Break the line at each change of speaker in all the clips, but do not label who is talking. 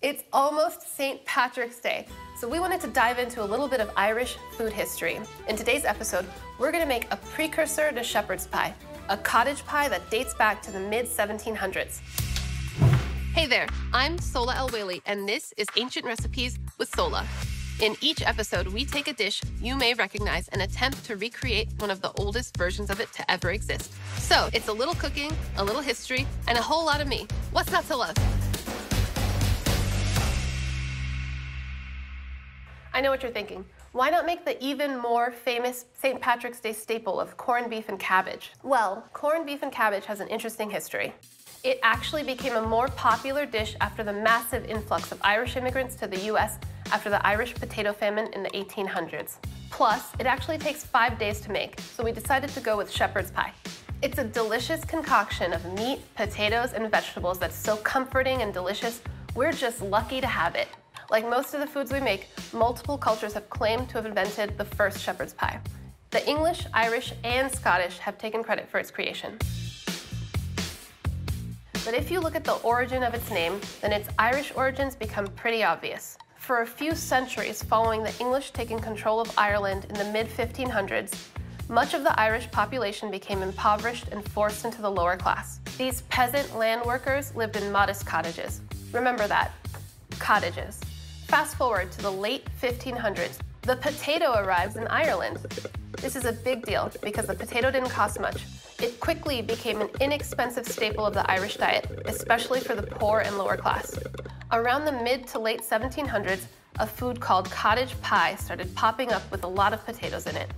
It's almost St. Patrick's Day, so we wanted to dive into a little bit of Irish food history. In today's episode, we're gonna make a precursor to shepherd's pie, a cottage pie that dates back to the mid 1700s. Hey there, I'm Sohla El-Waylly, and this is Ancient Recipes with Sohla. In each episode, we take a dish you may recognize and attempt to recreate one of the oldest versions of it to ever exist. So it's a little cooking, a little history, and a whole lot of me. What's not to love? I know what you're thinking. Why not make the even more famous St. Patrick's Day staple of corned beef and cabbage? Well, corned beef and cabbage has an interesting history. It actually became a more popular dish after the massive influx of Irish immigrants to the US after the Irish potato famine in the 1800s. Plus, it actually takes five days to make, so we decided to go with shepherd's pie. It's a delicious concoction of meat, potatoes, and vegetables that's so comforting and delicious, we're just lucky to have it. Like most of the foods we make, multiple cultures have claimed to have invented the first shepherd's pie. The English, Irish, and Scottish have taken credit for its creation. But if you look at the origin of its name, then its Irish origins become pretty obvious. For a few centuries following the English taking control of Ireland in the mid-1500s, much of the Irish population became impoverished and forced into the lower class. These peasant land workers lived in modest cottages. Remember that, cottages. Fast forward to the late 1500s, the potato arrives in Ireland. This is a big deal because the potato didn't cost much. It quickly became an inexpensive staple of the Irish diet, especially for the poor and lower class. Around the mid to late 1700s, a food called cottage pie started popping up with a lot of potatoes in it.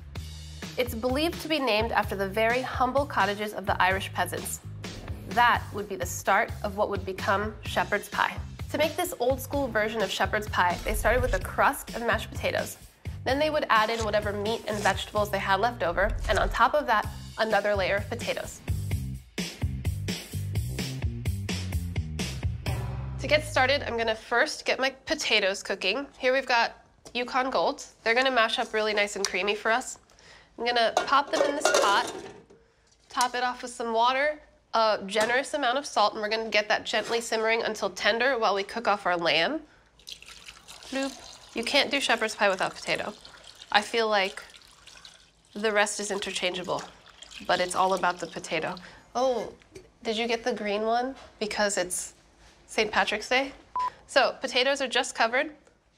It's believed to be named after the very humble cottages of the Irish peasants. That would be the start of what would become shepherd's pie. To make this old school version of shepherd's pie, they started with a crust of mashed potatoes. Then they would add in whatever meat and vegetables they had left over, and on top of that, another layer of potatoes. To get started, I'm gonna first get my potatoes cooking. Here we've got Yukon Gold. They're gonna mash up really nice and creamy for us. I'm gonna pop them in this pot, top it off with some water, a generous amount of salt, and we're gonna get that gently simmering until tender while we cook off our lamb. Bloop. You can't do shepherd's pie without potato. I feel like the rest is interchangeable, but it's all about the potato. Oh, did you get the green one? Because it's St. Patrick's Day? So potatoes are just covered,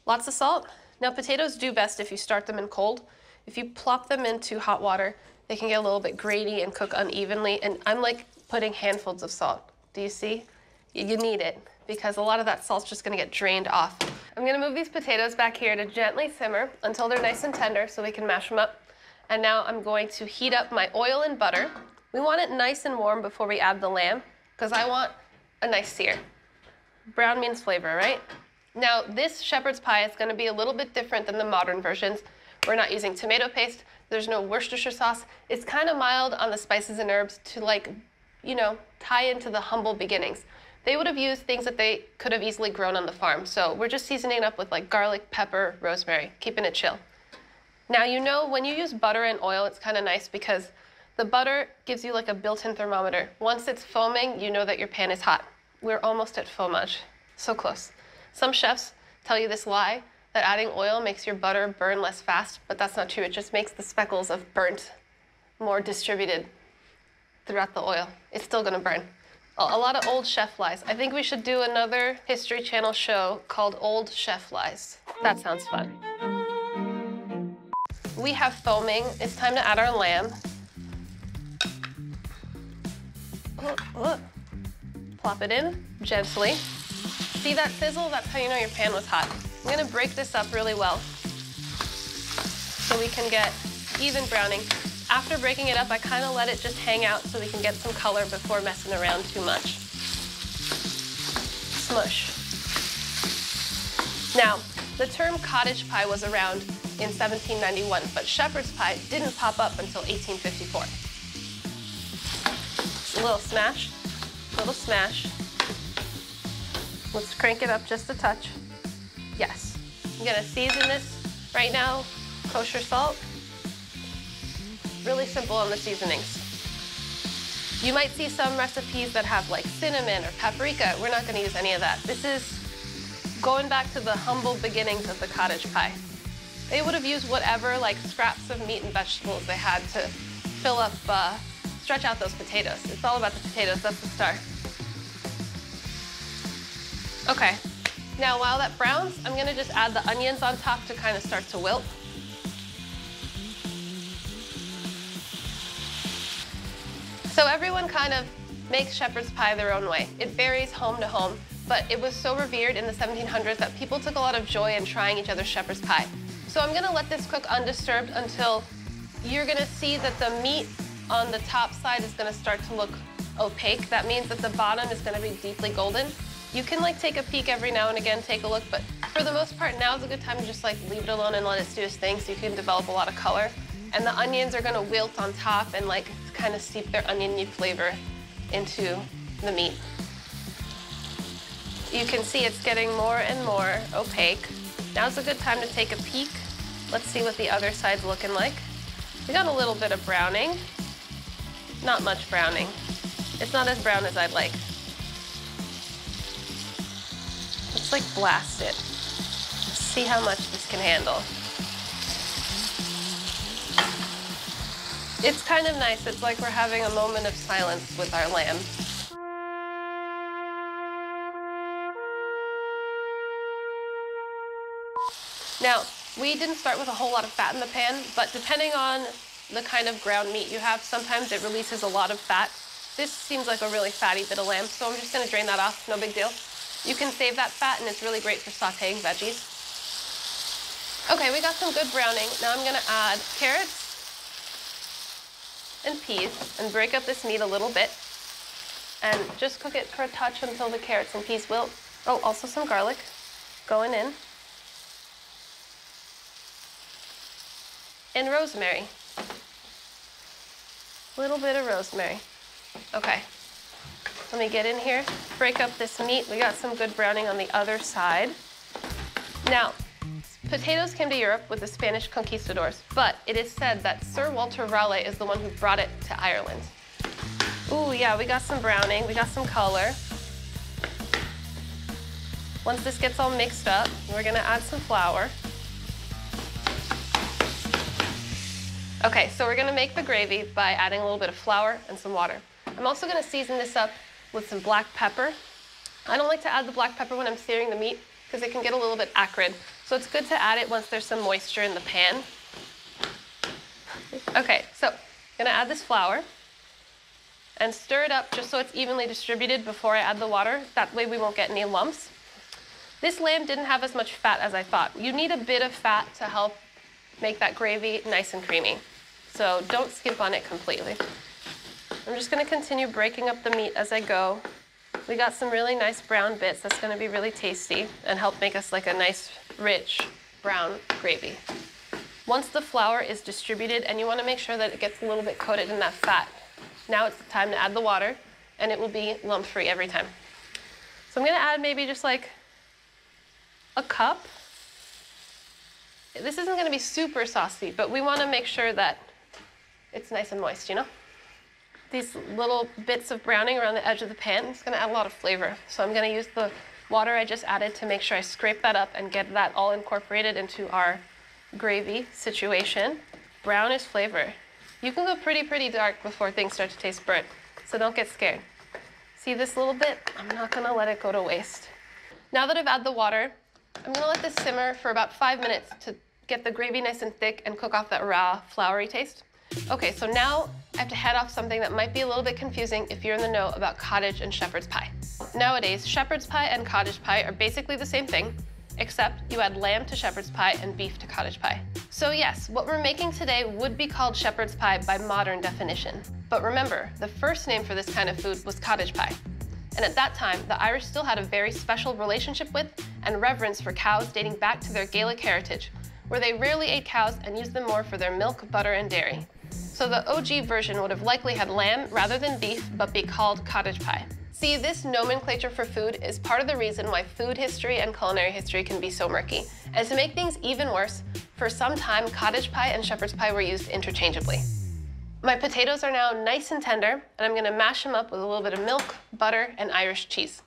lots of salt. Now potatoes do best if you start them in cold. If you plop them into hot water, they can get a little bit grainy and cook unevenly. And I'm like putting handfuls of salt. Do you see? You need it because a lot of that salt's just gonna get drained off. I'm gonna move these potatoes back here to gently simmer until they're nice and tender so we can mash them up. And now I'm going to heat up my oil and butter. We want it nice and warm before we add the lamb because I want a nice sear. Brown means flavor, right? Now this shepherd's pie is gonna be a little bit different than the modern versions. We're not using tomato paste. There's no Worcestershire sauce. It's kind of mild on the spices and herbs to like you know, tie into the humble beginnings. They would have used things that they could have easily grown on the farm. So we're just seasoning up with like garlic, pepper, rosemary, keeping it chill. Now you know when you use butter and oil, it's kind of nice because the butter gives you like a built-in thermometer. Once it's foaming, you know that your pan is hot. We're almost at foamage, so close. Some chefs tell you this lie, that adding oil makes your butter burn less fast, but that's not true. It just makes the speckles of burnt more distributed throughout the oil. It's still gonna burn. A lot of old chef lies. I think we should do another History Channel show called Old Chef Lies. That sounds fun. We have foaming. It's time to add our lamb. Plop it in gently. See that sizzle? That's how you know your pan was hot. I'm gonna break this up really well so we can get even browning. After breaking it up, I kind of let it just hang out so we can get some color before messing around too much. Smush. Now, the term cottage pie was around in 1791, but shepherd's pie didn't pop up until 1854. A little smash, a little smash. Let's crank it up just a touch. Yes. I'm gonna season this right now, kosher salt, Really simple on the seasonings. You might see some recipes that have like cinnamon or paprika. We're not gonna use any of that. This is going back to the humble beginnings of the cottage pie. They would have used whatever like scraps of meat and vegetables they had to fill up, uh, stretch out those potatoes. It's all about the potatoes, that's the star. Okay, now while that browns, I'm gonna just add the onions on top to kind of start to wilt. So everyone kind of makes shepherd's pie their own way. It varies home to home, but it was so revered in the 1700s that people took a lot of joy in trying each other's shepherd's pie. So I'm gonna let this cook undisturbed until you're gonna see that the meat on the top side is gonna start to look opaque. That means that the bottom is gonna be deeply golden. You can like take a peek every now and again, take a look, but for the most part, now is a good time to just like leave it alone and let it do its thing so you can develop a lot of color. And the onions are gonna wilt on top and like kind of steep their oniony flavor into the meat. You can see it's getting more and more opaque. Now's a good time to take a peek. Let's see what the other side's looking like. We got a little bit of browning. Not much browning. It's not as brown as I'd like. Let's like blast it. See how much this can handle. It's kind of nice. It's like we're having a moment of silence with our lamb. Now, we didn't start with a whole lot of fat in the pan, but depending on the kind of ground meat you have, sometimes it releases a lot of fat. This seems like a really fatty bit of lamb, so I'm just gonna drain that off, no big deal. You can save that fat and it's really great for sauteing veggies. Okay, we got some good browning. Now I'm gonna add carrots and peas and break up this meat a little bit and just cook it for a touch until the carrots and peas wilt. Oh, also some garlic going in. And rosemary. A little bit of rosemary. Okay. Let me get in here, break up this meat. We got some good browning on the other side. Now, potatoes came to Europe with the Spanish conquistadors, but it is said that Sir Walter Raleigh is the one who brought it to Ireland. Ooh, yeah, we got some browning, we got some color. Once this gets all mixed up, we're gonna add some flour. Okay, so we're gonna make the gravy by adding a little bit of flour and some water. I'm also gonna season this up with some black pepper. I don't like to add the black pepper when I'm searing the meat because it can get a little bit acrid. So it's good to add it once there's some moisture in the pan. Okay, so I'm gonna add this flour and stir it up just so it's evenly distributed before I add the water. That way we won't get any lumps. This lamb didn't have as much fat as I thought. You need a bit of fat to help make that gravy nice and creamy. So don't skimp on it completely. I'm just gonna continue breaking up the meat as I go. We got some really nice brown bits. That's gonna be really tasty and help make us like a nice, rich brown gravy. Once the flour is distributed and you wanna make sure that it gets a little bit coated in that fat, now it's time to add the water and it will be lump-free every time. So I'm gonna add maybe just like a cup. This isn't gonna be super saucy, but we wanna make sure that it's nice and moist, you know? These little bits of browning around the edge of the pan. It's gonna add a lot of flavor. So I'm gonna use the water I just added to make sure I scrape that up and get that all incorporated into our gravy situation. Brown is flavor. You can go pretty, pretty dark before things start to taste burnt, so don't get scared. See this little bit? I'm not gonna let it go to waste. Now that I've added the water, I'm gonna let this simmer for about five minutes to get the gravy nice and thick and cook off that raw, floury taste. Okay, so now have to head off something that might be a little bit confusing if you're in the know about cottage and shepherd's pie. Nowadays, shepherd's pie and cottage pie are basically the same thing, except you add lamb to shepherd's pie and beef to cottage pie. So yes, what we're making today would be called shepherd's pie by modern definition. But remember, the first name for this kind of food was cottage pie. And at that time, the Irish still had a very special relationship with and reverence for cows dating back to their Gaelic heritage, where they rarely ate cows and used them more for their milk, butter, and dairy. So the OG version would have likely had lamb rather than beef, but be called cottage pie. See, this nomenclature for food is part of the reason why food history and culinary history can be so murky. And to make things even worse, for some time, cottage pie and shepherd's pie were used interchangeably. My potatoes are now nice and tender, and I'm gonna mash them up with a little bit of milk, butter, and Irish cheese.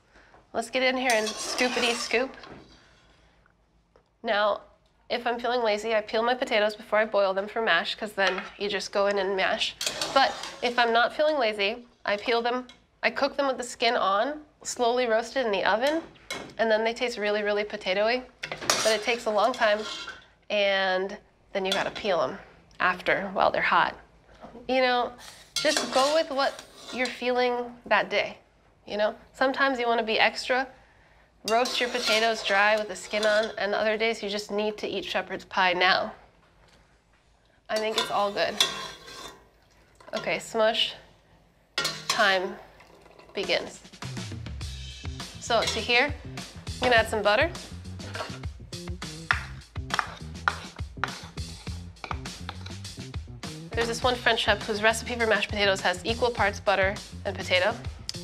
Let's get in here and scoopity scoop. Now, if I'm feeling lazy, I peel my potatoes before I boil them for mash, because then you just go in and mash. But if I'm not feeling lazy, I peel them, I cook them with the skin on, slowly roasted in the oven, and then they taste really, really potatoy. But it takes a long time, and then you gotta peel them after while they're hot. You know, just go with what you're feeling that day. You know, sometimes you wanna be extra, roast your potatoes dry with the skin on, and other days you just need to eat shepherd's pie now. I think it's all good. Okay, smush time begins. So to here, I'm gonna add some butter. There's this one French chef whose recipe for mashed potatoes has equal parts butter and potato.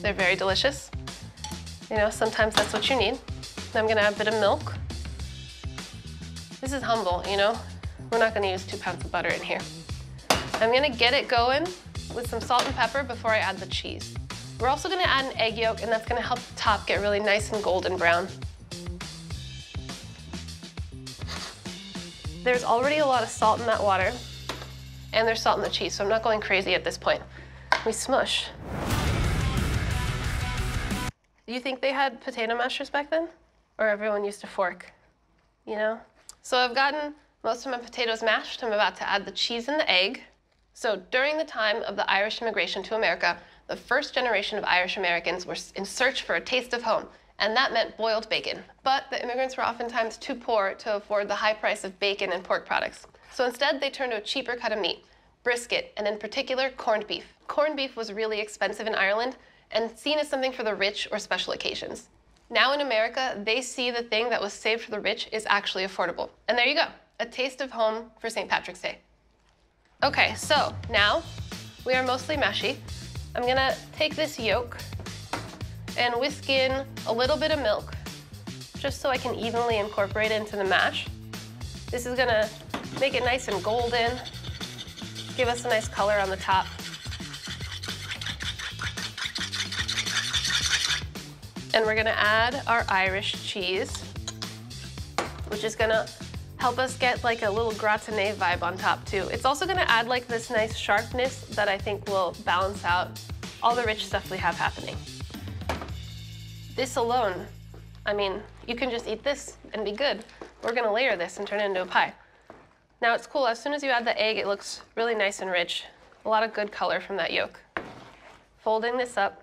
They're very delicious. You know, sometimes that's what you need. I'm gonna add a bit of milk. This is humble, you know? We're not gonna use two pounds of butter in here. I'm gonna get it going with some salt and pepper before I add the cheese. We're also gonna add an egg yolk and that's gonna help the top get really nice and golden brown. There's already a lot of salt in that water and there's salt in the cheese, so I'm not going crazy at this point. We smush. Do you think they had potato mashers back then? Or everyone used a fork, you know? So I've gotten most of my potatoes mashed. I'm about to add the cheese and the egg. So during the time of the Irish immigration to America, the first generation of Irish Americans were in search for a taste of home, and that meant boiled bacon. But the immigrants were oftentimes too poor to afford the high price of bacon and pork products. So instead, they turned to a cheaper cut of meat, brisket, and in particular, corned beef. Corned beef was really expensive in Ireland and seen as something for the rich or special occasions. Now in America, they see the thing that was saved for the rich is actually affordable. And there you go, a taste of home for St. Patrick's Day. Okay, so now we are mostly mashy. I'm gonna take this yolk and whisk in a little bit of milk just so I can evenly incorporate it into the mash. This is gonna make it nice and golden, give us a nice color on the top. And we're gonna add our Irish cheese, which is gonna help us get like a little gratiné vibe on top too. It's also gonna add like this nice sharpness that I think will balance out all the rich stuff we have happening. This alone, I mean, you can just eat this and be good. We're gonna layer this and turn it into a pie. Now it's cool, as soon as you add the egg, it looks really nice and rich. A lot of good color from that yolk. Folding this up.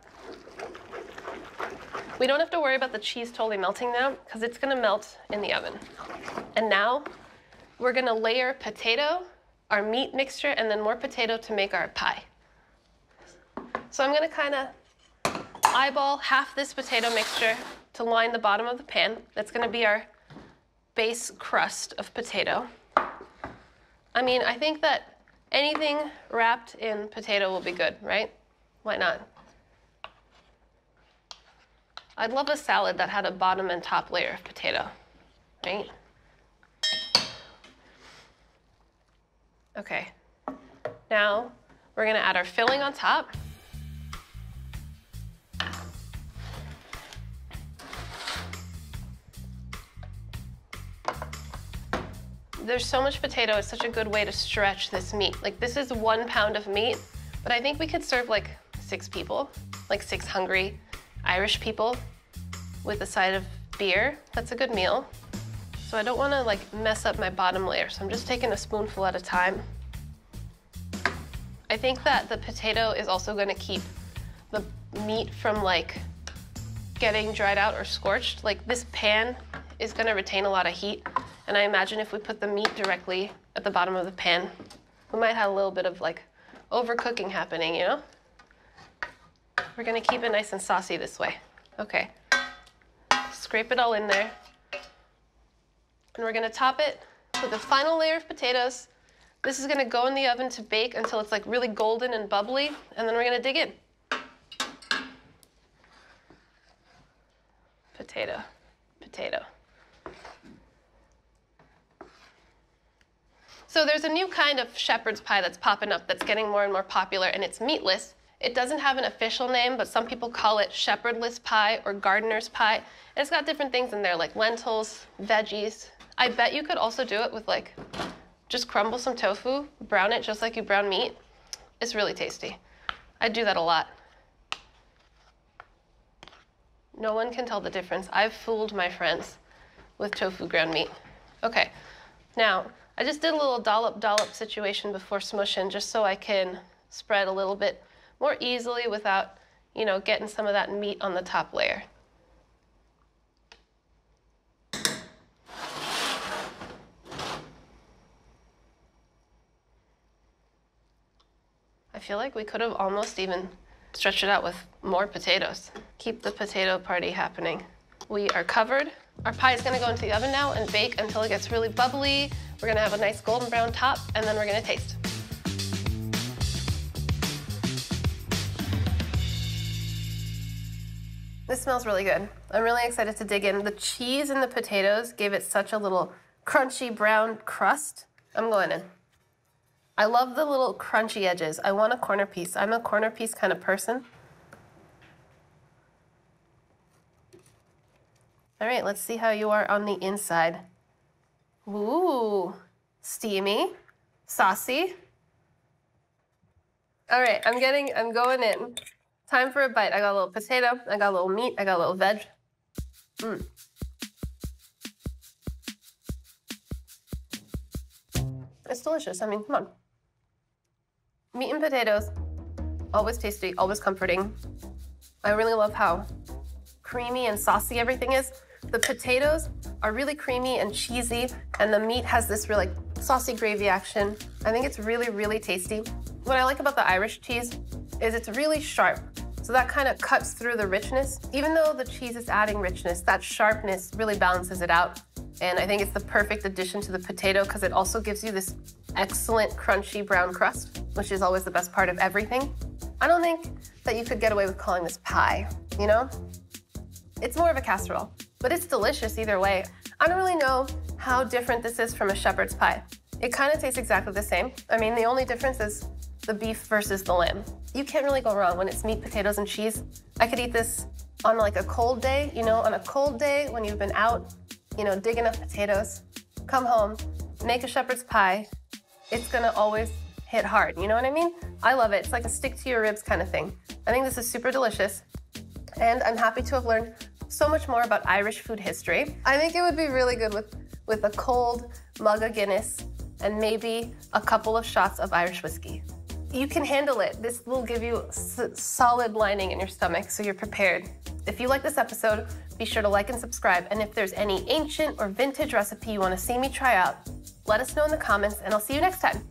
We don't have to worry about the cheese totally melting now because it's gonna melt in the oven. And now we're gonna layer potato, our meat mixture, and then more potato to make our pie. So I'm gonna kinda eyeball half this potato mixture to line the bottom of the pan. That's gonna be our base crust of potato. I mean, I think that anything wrapped in potato will be good, right? Why not? I'd love a salad that had a bottom and top layer of potato, right? Okay, now we're gonna add our filling on top. There's so much potato, it's such a good way to stretch this meat. Like this is one pound of meat, but I think we could serve like six people, like six hungry Irish people with a side of beer. That's a good meal. So I don't wanna like mess up my bottom layer, so I'm just taking a spoonful at a time. I think that the potato is also gonna keep the meat from like getting dried out or scorched. Like this pan is gonna retain a lot of heat. And I imagine if we put the meat directly at the bottom of the pan, we might have a little bit of like overcooking happening, you know? We're gonna keep it nice and saucy this way. Okay. Scrape it all in there. And we're gonna top it with a final layer of potatoes. This is gonna go in the oven to bake until it's like really golden and bubbly, and then we're gonna dig in. Potato, potato. So there's a new kind of shepherd's pie that's popping up that's getting more and more popular, and it's meatless. It doesn't have an official name, but some people call it shepherdless pie or gardener's pie. And it's got different things in there like lentils, veggies, I bet you could also do it with like, just crumble some tofu, brown it just like you brown meat. It's really tasty. I do that a lot. No one can tell the difference. I've fooled my friends with tofu ground meat. Okay, now I just did a little dollop dollop situation before smushing just so I can spread a little bit more easily without, you know, getting some of that meat on the top layer. I feel like we could have almost even stretched it out with more potatoes. Keep the potato party happening. We are covered. Our pie is gonna go into the oven now and bake until it gets really bubbly. We're gonna have a nice golden brown top and then we're gonna taste. This smells really good. I'm really excited to dig in. The cheese and the potatoes gave it such a little crunchy brown crust. I'm going in. I love the little crunchy edges. I want a corner piece. I'm a corner piece kind of person. All right, let's see how you are on the inside. Ooh, steamy, saucy. All right, I'm getting, I'm going in. Time for a bite. I got a little potato, I got a little meat, I got a little veg. Mmm. It's delicious. I mean, come on. Meat and potatoes, always tasty, always comforting. I really love how creamy and saucy everything is. The potatoes are really creamy and cheesy, and the meat has this really saucy gravy action. I think it's really, really tasty. What I like about the Irish cheese is it's really sharp. So that kind of cuts through the richness. Even though the cheese is adding richness, that sharpness really balances it out. And I think it's the perfect addition to the potato because it also gives you this excellent crunchy brown crust, which is always the best part of everything. I don't think that you could get away with calling this pie, you know? It's more of a casserole, but it's delicious either way. I don't really know how different this is from a shepherd's pie. It kind of tastes exactly the same. I mean, the only difference is the beef versus the lamb. You can't really go wrong when it's meat, potatoes, and cheese. I could eat this on like a cold day, you know, on a cold day when you've been out, you know, digging up potatoes, come home, make a shepherd's pie. It's gonna always hit hard, you know what I mean? I love it. It's like a stick to your ribs kind of thing. I think this is super delicious. And I'm happy to have learned so much more about Irish food history. I think it would be really good with, with a cold mug of Guinness and maybe a couple of shots of Irish whiskey. You can handle it. This will give you solid lining in your stomach so you're prepared. If you like this episode, be sure to like and subscribe. And if there's any ancient or vintage recipe you want to see me try out, let us know in the comments and I'll see you next time.